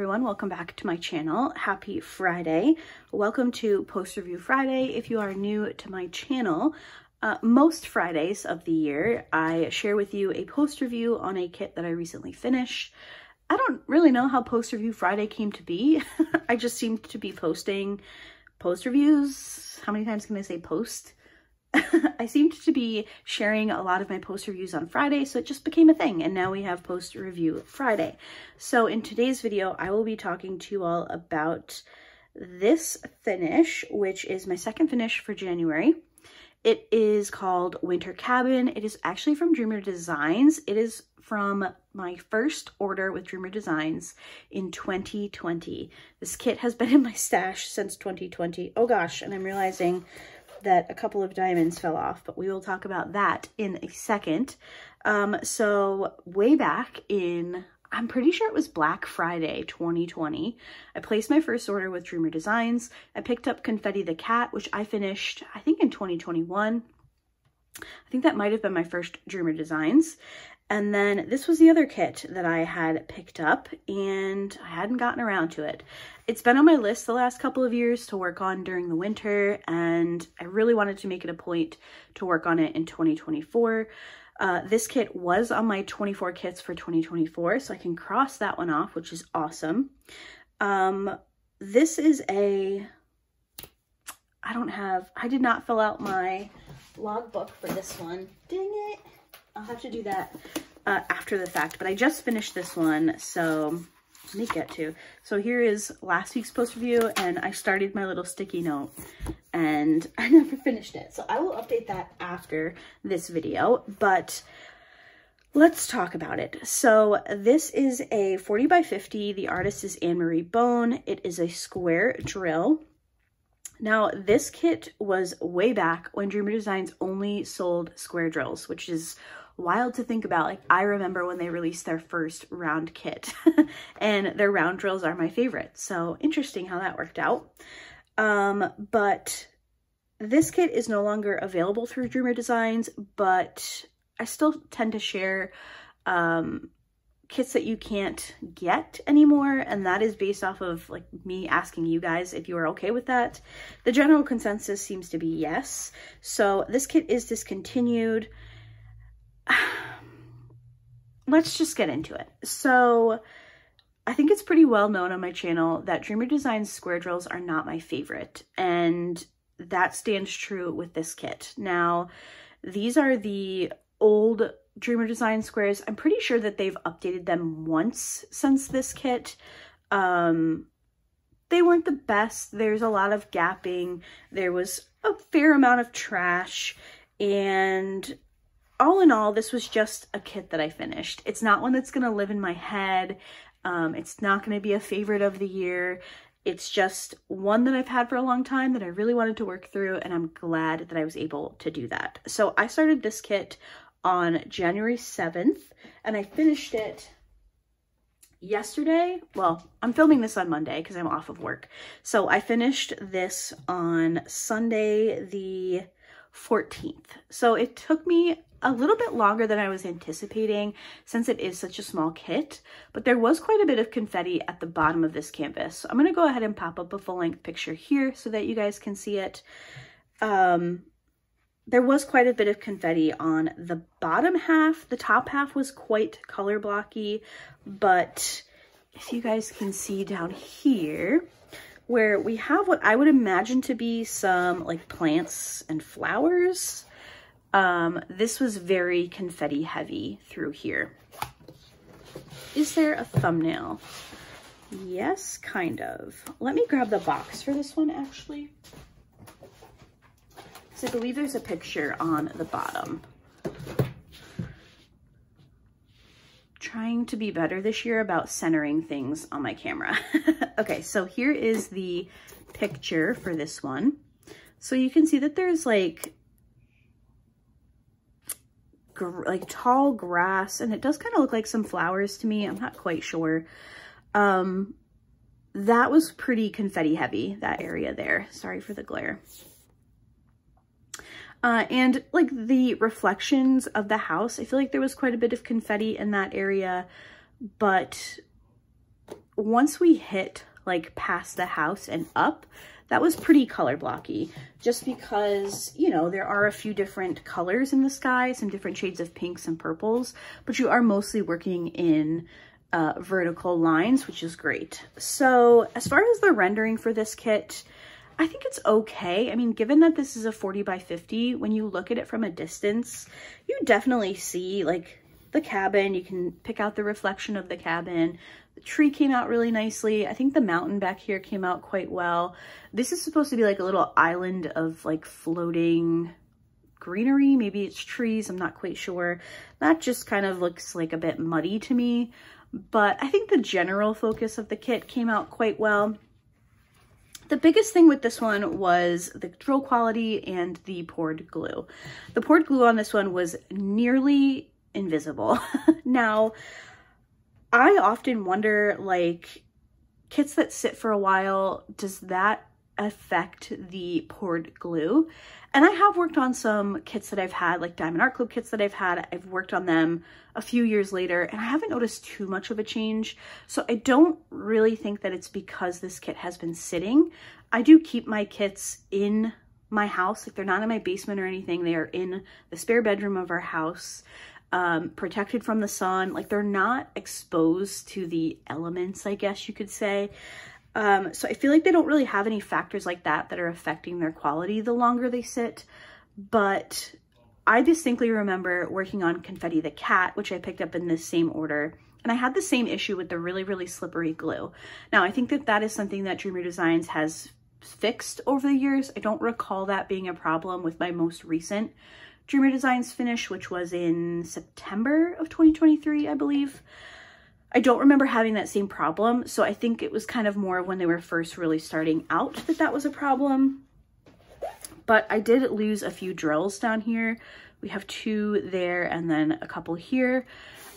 everyone, welcome back to my channel. Happy Friday. Welcome to Post Review Friday. If you are new to my channel, uh, most Fridays of the year, I share with you a post review on a kit that I recently finished. I don't really know how Post Review Friday came to be. I just seemed to be posting post reviews. How many times can I say post? I seemed to be sharing a lot of my post reviews on Friday, so it just became a thing, and now we have post review Friday. So in today's video, I will be talking to you all about this finish, which is my second finish for January. It is called Winter Cabin. It is actually from Dreamer Designs. It is from my first order with Dreamer Designs in 2020. This kit has been in my stash since 2020. Oh gosh, and I'm realizing that a couple of diamonds fell off, but we will talk about that in a second. Um, so way back in, I'm pretty sure it was Black Friday 2020, I placed my first order with Dreamer Designs. I picked up Confetti the Cat, which I finished, I think in 2021. I think that might have been my first Dreamer Designs. And then this was the other kit that I had picked up and I hadn't gotten around to it. It's been on my list the last couple of years to work on during the winter and I really wanted to make it a point to work on it in 2024. Uh, this kit was on my 24 kits for 2024, so I can cross that one off, which is awesome. Um, this is a, I don't have, I did not fill out my logbook for this one. Dang it. I'll have to do that uh, after the fact, but I just finished this one, so let me get to. So here is last week's post review, and I started my little sticky note, and I never finished it. So I will update that after this video, but let's talk about it. So this is a 40 by 50. The artist is Anne-Marie Bone. It is a square drill. Now, this kit was way back when Dreamer Designs only sold square drills, which is wild to think about. Like I remember when they released their first round kit and their round drills are my favorite. So interesting how that worked out. Um, but this kit is no longer available through Dreamer Designs, but I still tend to share um, kits that you can't get anymore. And that is based off of like me asking you guys if you are okay with that. The general consensus seems to be yes. So this kit is discontinued. let's just get into it. So I think it's pretty well known on my channel that Dreamer Designs square drills are not my favorite. And that stands true with this kit. Now, these are the old Dreamer Design squares. I'm pretty sure that they've updated them once since this kit. Um, they weren't the best. There's a lot of gapping. There was a fair amount of trash and all in all, this was just a kit that I finished. It's not one that's going to live in my head. Um, it's not going to be a favorite of the year. It's just one that I've had for a long time that I really wanted to work through, and I'm glad that I was able to do that. So I started this kit on January 7th, and I finished it yesterday. Well, I'm filming this on Monday because I'm off of work. So I finished this on Sunday the 14th. So it took me a little bit longer than I was anticipating since it is such a small kit, but there was quite a bit of confetti at the bottom of this canvas. So I'm going to go ahead and pop up a full length picture here so that you guys can see it. Um, there was quite a bit of confetti on the bottom half. The top half was quite color blocky, but if you guys can see down here, where we have what I would imagine to be some like plants and flowers. Um, this was very confetti heavy through here. Is there a thumbnail? Yes, kind of. Let me grab the box for this one actually. So I believe there's a picture on the bottom. Trying to be better this year about centering things on my camera. okay, so here is the picture for this one. So you can see that there's like like tall grass and it does kind of look like some flowers to me. I'm not quite sure. Um, that was pretty confetti heavy, that area there. Sorry for the glare. Uh, and like the reflections of the house, I feel like there was quite a bit of confetti in that area, but once we hit like past the house and up, that was pretty color blocky just because, you know, there are a few different colors in the sky, some different shades of pinks and purples, but you are mostly working in uh, vertical lines, which is great. So as far as the rendering for this kit, I think it's okay. I mean, given that this is a 40 by 50, when you look at it from a distance, you definitely see like the cabin. You can pick out the reflection of the cabin. The tree came out really nicely. I think the mountain back here came out quite well. This is supposed to be like a little island of like floating greenery. Maybe it's trees. I'm not quite sure. That just kind of looks like a bit muddy to me. But I think the general focus of the kit came out quite well. The biggest thing with this one was the drill quality and the poured glue. The poured glue on this one was nearly invisible. now, I often wonder, like, kits that sit for a while, does that affect the poured glue? And I have worked on some kits that I've had, like Diamond Art Club kits that I've had. I've worked on them a few years later, and I haven't noticed too much of a change. So I don't really think that it's because this kit has been sitting. I do keep my kits in my house. Like they're not in my basement or anything. They are in the spare bedroom of our house um, protected from the sun. Like they're not exposed to the elements, I guess you could say. Um, so I feel like they don't really have any factors like that that are affecting their quality the longer they sit. But I distinctly remember working on Confetti the Cat, which I picked up in this same order. And I had the same issue with the really, really slippery glue. Now, I think that that is something that Dreamer Designs has fixed over the years. I don't recall that being a problem with my most recent Dreamer Designs finish, which was in September of 2023, I believe. I don't remember having that same problem, so I think it was kind of more when they were first really starting out that that was a problem. But I did lose a few drills down here. We have two there and then a couple here.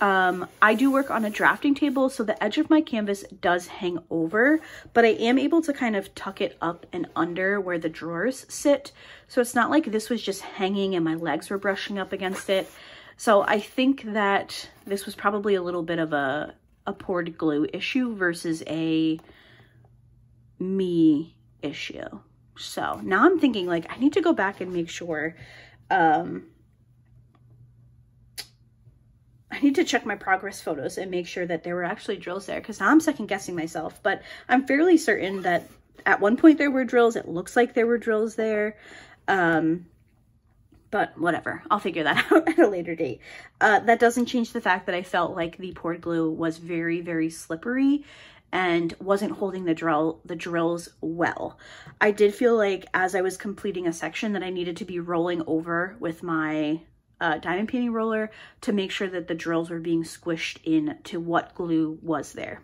Um, I do work on a drafting table, so the edge of my canvas does hang over, but I am able to kind of tuck it up and under where the drawers sit. So it's not like this was just hanging and my legs were brushing up against it. So I think that this was probably a little bit of a, a poured glue issue versus a me issue. So now I'm thinking like I need to go back and make sure um, I need to check my progress photos and make sure that there were actually drills there because now I'm second guessing myself, but I'm fairly certain that at one point there were drills. It looks like there were drills there. Um, but whatever, I'll figure that out at a later date. Uh, that doesn't change the fact that I felt like the poured glue was very, very slippery and wasn't holding the drill the drills well. I did feel like as I was completing a section that I needed to be rolling over with my uh, diamond painting roller to make sure that the drills were being squished in to what glue was there.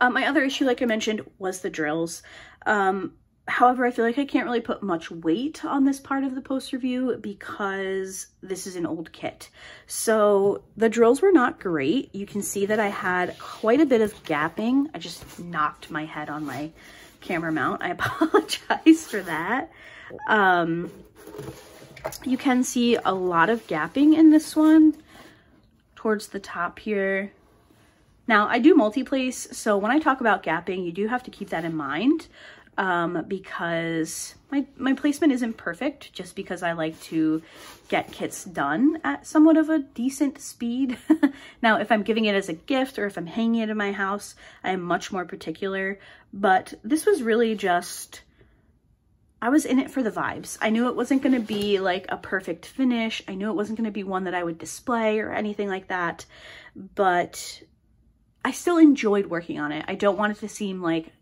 Um, my other issue, like I mentioned, was the drills. Um, however, I feel like I can't really put much weight on this part of the post review because this is an old kit. So the drills were not great. You can see that I had quite a bit of gapping. I just knocked my head on my camera mount. I apologize for that. Um, you can see a lot of gapping in this one towards the top here. Now, I do multi-place, so when I talk about gapping, you do have to keep that in mind um, because my, my placement isn't perfect just because I like to get kits done at somewhat of a decent speed. now, if I'm giving it as a gift or if I'm hanging it in my house, I am much more particular, but this was really just I was in it for the vibes. I knew it wasn't going to be like a perfect finish. I knew it wasn't going to be one that I would display or anything like that, but I still enjoyed working on it. I don't want it to seem like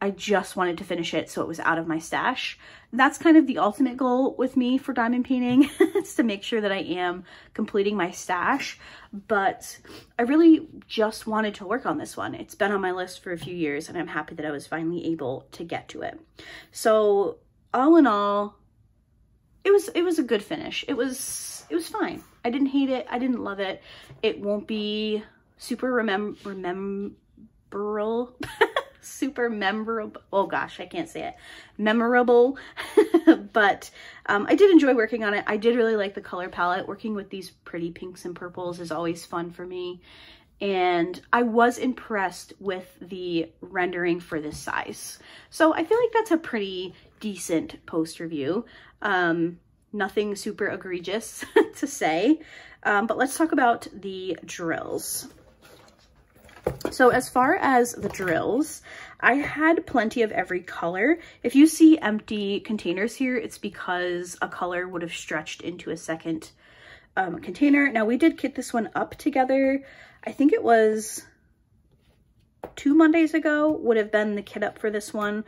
I just wanted to finish it so it was out of my stash. That's kind of the ultimate goal with me for diamond painting. it's to make sure that I am completing my stash. But I really just wanted to work on this one. It's been on my list for a few years and I'm happy that I was finally able to get to it. So all in all, it was it was a good finish. It was it was fine. I didn't hate it. I didn't love it. It won't be super remem rememberable super memorable. Oh gosh, I can't say it. Memorable. but um, I did enjoy working on it. I did really like the color palette. Working with these pretty pinks and purples is always fun for me. and I was impressed with the rendering for this size. So I feel like that's a pretty decent post review. Um, nothing super egregious to say, um, but let's talk about the drills. So as far as the drills, I had plenty of every color. If you see empty containers here, it's because a color would have stretched into a second um, container. Now we did kit this one up together. I think it was two Mondays ago would have been the kit up for this one.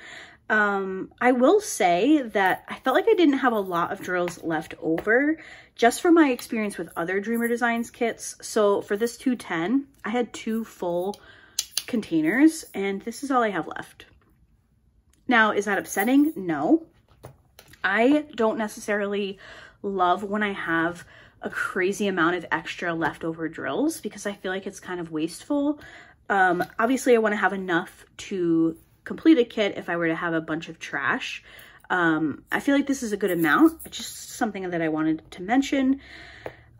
Um, I will say that I felt like I didn't have a lot of drills left over just from my experience with other Dreamer Designs kits. So for this 210, I had two full containers and this is all I have left. Now, is that upsetting? No. I don't necessarily love when I have a crazy amount of extra leftover drills because I feel like it's kind of wasteful. Um, obviously, I want to have enough to complete a kit if I were to have a bunch of trash. Um, I feel like this is a good amount. It's just something that I wanted to mention.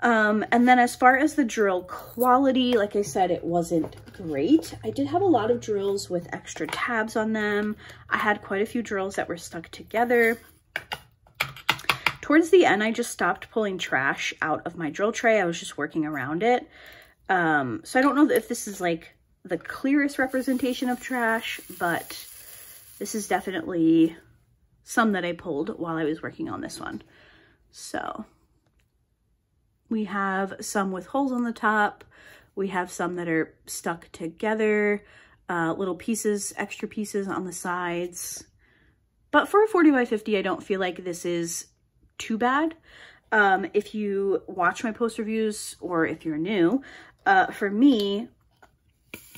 Um, and then as far as the drill quality, like I said, it wasn't great. I did have a lot of drills with extra tabs on them. I had quite a few drills that were stuck together. Towards the end, I just stopped pulling trash out of my drill tray. I was just working around it. Um, so I don't know if this is like the clearest representation of trash, but this is definitely some that I pulled while I was working on this one. So we have some with holes on the top. We have some that are stuck together, uh, little pieces, extra pieces on the sides. But for a 40 by 50, I don't feel like this is too bad. Um, if you watch my post reviews or if you're new, uh, for me,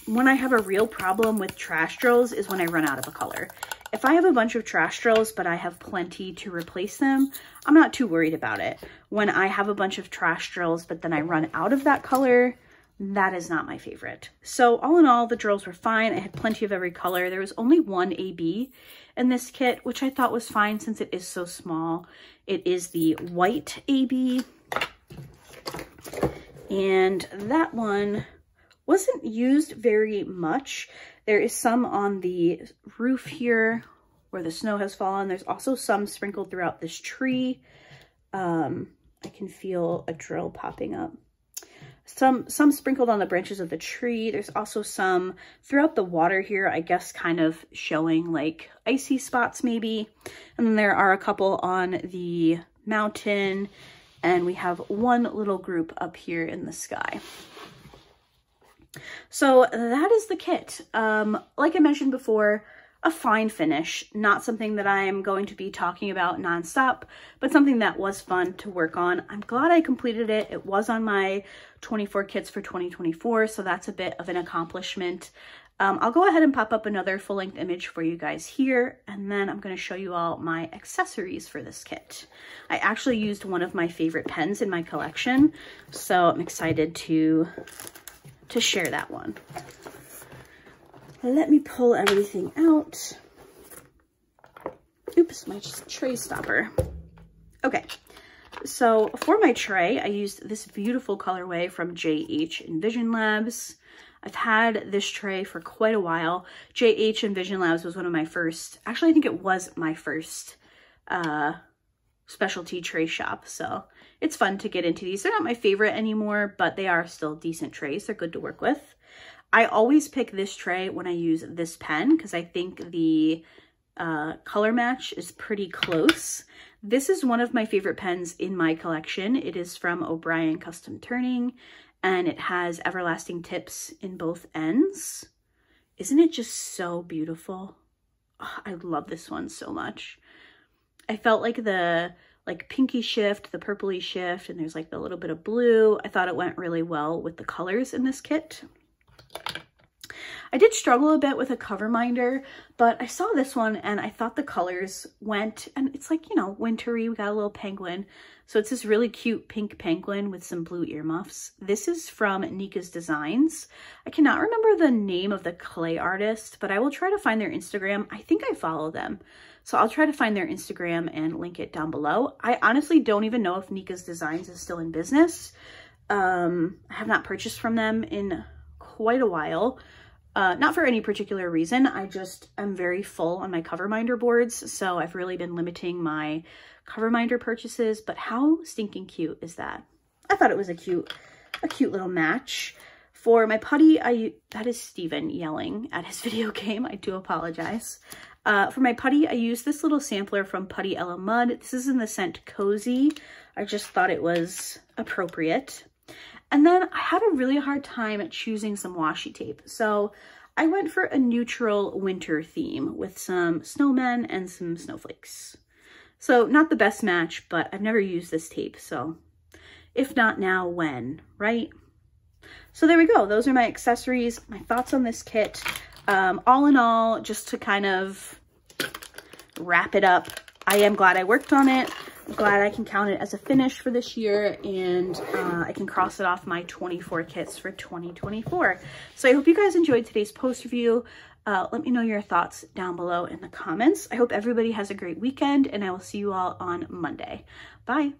when I have a real problem with trash drills is when I run out of a color. If I have a bunch of trash drills, but I have plenty to replace them, I'm not too worried about it. When I have a bunch of trash drills, but then I run out of that color, that is not my favorite. So all in all, the drills were fine. I had plenty of every color. There was only one AB in this kit, which I thought was fine since it is so small. It is the white AB. And that one wasn't used very much. There is some on the roof here where the snow has fallen. There's also some sprinkled throughout this tree. Um, I can feel a drill popping up. Some, some sprinkled on the branches of the tree. There's also some throughout the water here, I guess kind of showing like icy spots maybe. And then there are a couple on the mountain and we have one little group up here in the sky. So that is the kit. Um, like I mentioned before, a fine finish, not something that I'm going to be talking about nonstop, but something that was fun to work on. I'm glad I completed it. It was on my 24 kits for 2024, so that's a bit of an accomplishment. Um, I'll go ahead and pop up another full-length image for you guys here, and then I'm going to show you all my accessories for this kit. I actually used one of my favorite pens in my collection, so I'm excited to to share that one. Let me pull everything out. Oops, my tray stopper. Okay, so for my tray, I used this beautiful colorway from JH Envision Labs. I've had this tray for quite a while. JH Envision Labs was one of my first, actually I think it was my first uh, specialty tray shop. So it's fun to get into these. They're not my favorite anymore, but they are still decent trays. They're good to work with. I always pick this tray when I use this pen because I think the uh, color match is pretty close. This is one of my favorite pens in my collection. It is from O'Brien Custom Turning and it has everlasting tips in both ends. Isn't it just so beautiful? Oh, I love this one so much. I felt like the like pinky shift, the purpley shift, and there's like a little bit of blue. I thought it went really well with the colors in this kit. I did struggle a bit with a cover minder, but I saw this one and I thought the colors went, and it's like, you know, wintry, we got a little penguin. So it's this really cute pink penguin with some blue earmuffs. This is from Neeka's Designs. I cannot remember the name of the clay artist, but I will try to find their Instagram. I think I follow them. So I'll try to find their Instagram and link it down below. I honestly don't even know if Neeka's Designs is still in business. Um, I have not purchased from them in quite a while. Uh, not for any particular reason, I just am very full on my CoverMinder boards, so I've really been limiting my CoverMinder purchases, but how stinking cute is that? I thought it was a cute, a cute little match. For my putty, I that is Steven yelling at his video game. I do apologize. Uh, for my putty, I used this little sampler from Puttyella Mudd. This is in the scent Cozy. I just thought it was appropriate. And then I had a really hard time choosing some washi tape. So I went for a neutral winter theme with some snowmen and some snowflakes. So not the best match, but I've never used this tape. So if not now, when, right? So there we go. Those are my accessories, my thoughts on this kit. Um, all in all, just to kind of wrap it up, I am glad I worked on it. I'm glad I can count it as a finish for this year and uh, I can cross it off my 24 kits for 2024. So I hope you guys enjoyed today's post review. Uh, let me know your thoughts down below in the comments. I hope everybody has a great weekend and I will see you all on Monday. Bye.